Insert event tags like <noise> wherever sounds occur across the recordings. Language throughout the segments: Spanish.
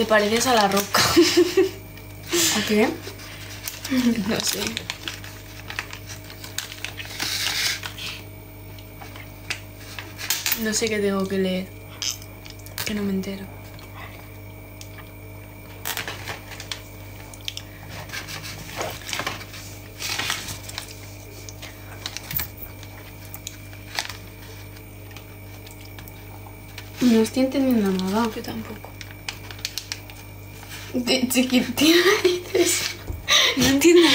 Te pareces a la roca. <laughs> ¿A qué? no sé. No sé qué tengo que leer. Que no me entero. No estoy entendiendo nada. Yo tampoco. De chiquitina dices. No entiendo. <laughs>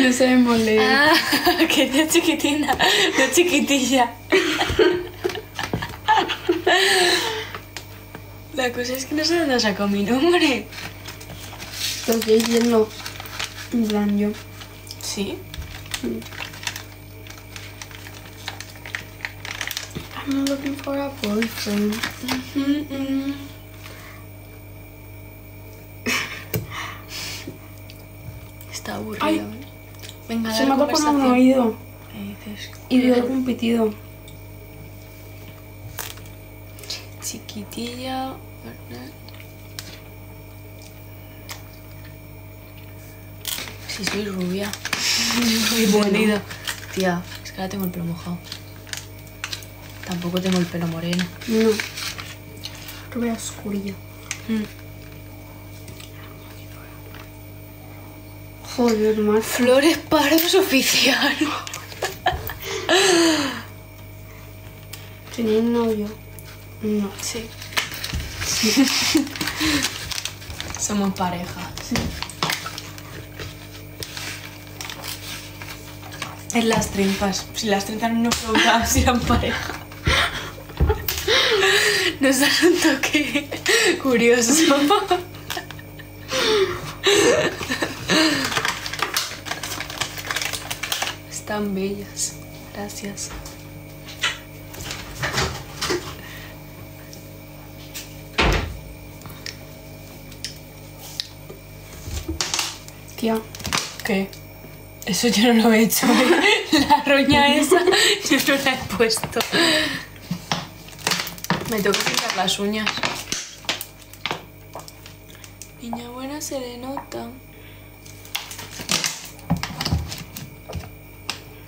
No sabemos leer. ah, <laughs> que de chiquitina, no chiquitilla. La cosa es que no sé dónde sacado mi nombre. Lo estoy diciendo. En plan, yo. ¿Sí? I'm looking for a boyfriend. Está Ay. ¿eh? Venga, Se me ha tocado un oído. Y veo algún pitido. Chiquitilla. Si soy rubia. <laughs> Muy bonita. Tía, es que ahora tengo el pelo mojado. Tampoco tengo el pelo moreno. No. Rubia oscurilla. Joder, más. Flores Pardos oficial. ¿Tenéis novio? No. Sí. <laughs> Somos pareja. En las trimpas. Si las trimpas no preguntaban si <laughs> eran pareja. Nos dan un toque curioso. <laughs> Están bellas. Gracias. Tía. ¿Qué? Eso yo no lo he hecho. <laughs> La roña esa yo no la he puesto. Me tengo que pintar las uñas. Niña buena se le nota.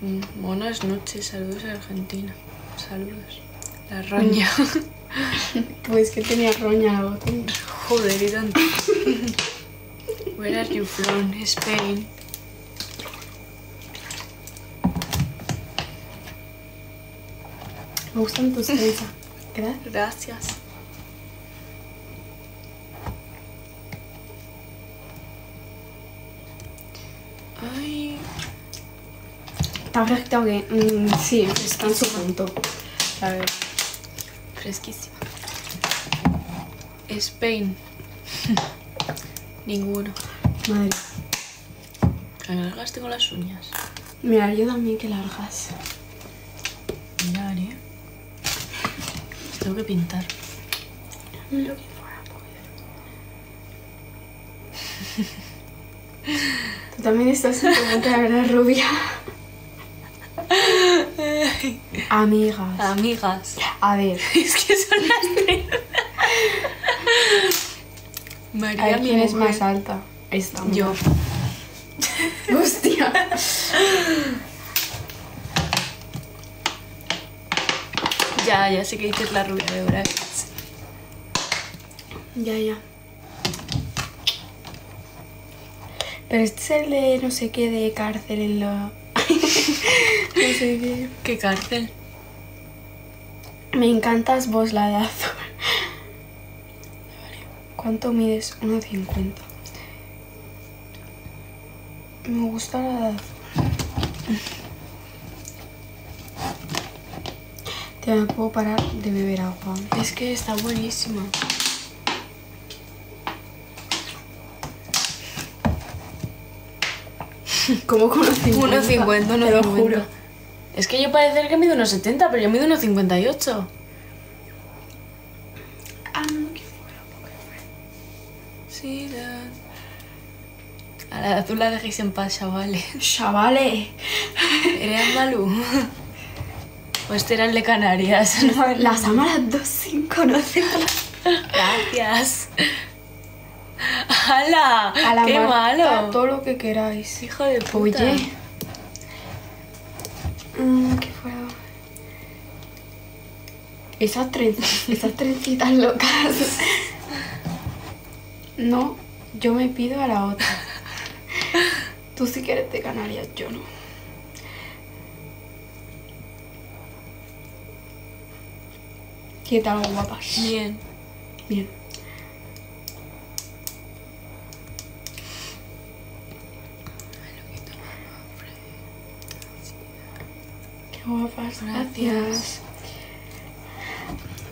Mm, Buenas noches, saludos a Argentina. Saludos. La roña. <laughs> Pues que tenía roña la botella. Joder, y tanto. Where are you from? Spain. Me gustan tus <laughs> trenzas. Gracias. Gracias. Está fresquito que. mm, sí, está en su punto. A ver. fresquísima. Spain. Ninguno. Madre. Que largas tengo las uñas. Mira, yo también que largas. Mirar, eh. Las tengo que pintar. I'm looking for a boyfriend. Tú también estás de verdad rubia. <laughs> Amigas. Amigas. A ver. <laughs> Es que son las <laughs> tres. A María, ver quién es más alta. Esta. Yo. Hostia. Ya, ya sé que dices la rubia de Bragas. Ya, ya. Pero este es el de no sé qué de cárcel en la. No sé qué. ¿Qué cárcel? Me encantas vos la de azul. ¿Cuánto mides? 1,50. Me gusta la de azul. Te me puedo parar de beber agua. Es que está buenísima. <laughs> Como con 1,50. 1,50, Te lo juro. Es que yo parece que mido unos 70, pero yo mido unos 58. I'm looking for a la... A la azul la dejéis en paz, chavales. Chavales. ¿Eres andaluz? <laughs> O este era el de Canarias. Las amo a las dos sin conocerlas. <laughs> Gracias. ¡Hala! A la ¡Qué malo! Todo lo que queráis. Hijo de puta. Oye. Mm, ¿Qué fuera? Esas, tren- <laughs> esas trencitas locas. No, yo me pido a la otra. Tú sí que eres de Canarias, yo no. ¿Qué tal, guapas? Bien. Bien. Guapas, Gracias.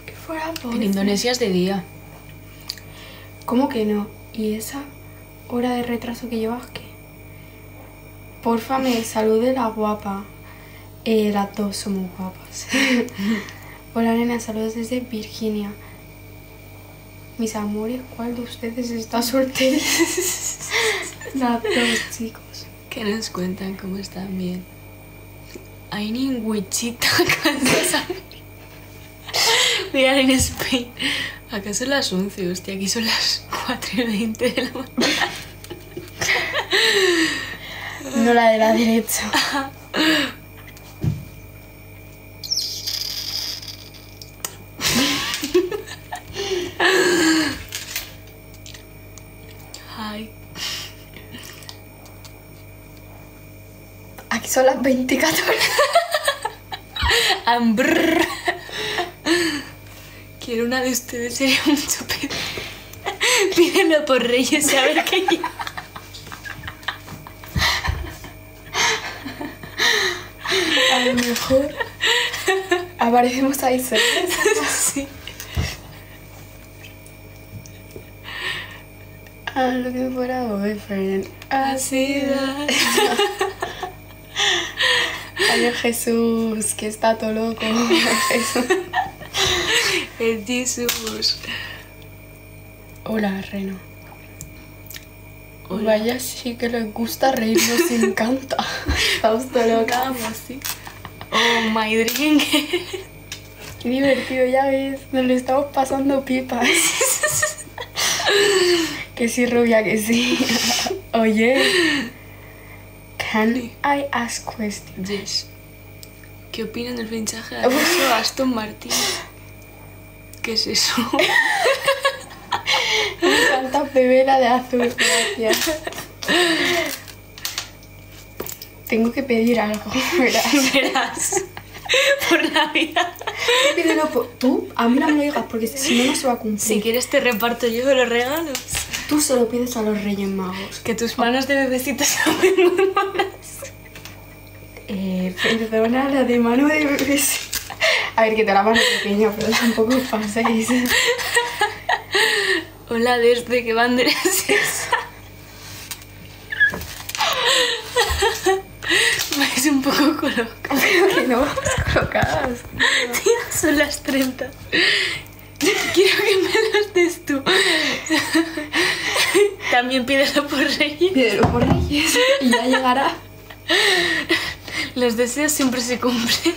Que fuera por En Indonesia es de día. ¿Cómo que no? ¿Y esa hora de retraso que llevas qué? Porfa, me salude la guapa. Eh, las dos somos guapas. <laughs> Hola, nena, saludos desde Virginia. Mis amores, ¿cuál de ustedes está soltera? <laughs> las dos, chicos. Que nos cuentan cómo están bien. Hay ni un Wichita, Kansas. We are in Spain. Acá son las 11, hostia, aquí son las 4 y 20 de la mañana. No la de la derecha. <laughs> Aquí son las 24 I'm brrr. Quiero una de ustedes, sería mucho pedir. Pídelo por Reyes a ver qué lleva. A lo mejor aparecemos ahí cerca. Sí. A lo que fuera boyfriend. Así da. Ay, Jesús, que está todo loco. <laughs> Jesús. El Jesús. Hola, Reno. Hola. Vaya, sí que les gusta reír, nos <laughs> encanta. Estamos todo locos. Sí. Oh, my drink. Qué divertido, ya ves. Nos lo estamos pasando pipas. <laughs> que sí, rubia, que sí. Oye. Can I ask questions? Yes. ¿Qué opinan del fichaje de Alonso Aston Martin? ¿Qué es eso? <laughs> Me encanta bebé la de azul, gracias. Tengo que pedir algo, <laughs> verás. Verás. Por Navidad. Pídelo por... Tú, a mí no me lo digas porque si no, no se va a cumplir. Si quieres te reparto yo los regalos. Tú se lo pides a los Reyes Magos. Que tus manos de bebecita <laughs> son muy monas. Eh, perdona, la de mano de bebés. A ver, que te la mano pequeña, pero tampoco os paséis. Hola, desde qué bandera es esa. Es un poco colocado. Pero que no vamos colocadas. Tía, son las 30. Quiero que me las des tú. También pídelo por Reyes. Pídelo por Reyes y ya llegará. Los deseos siempre se cumplen.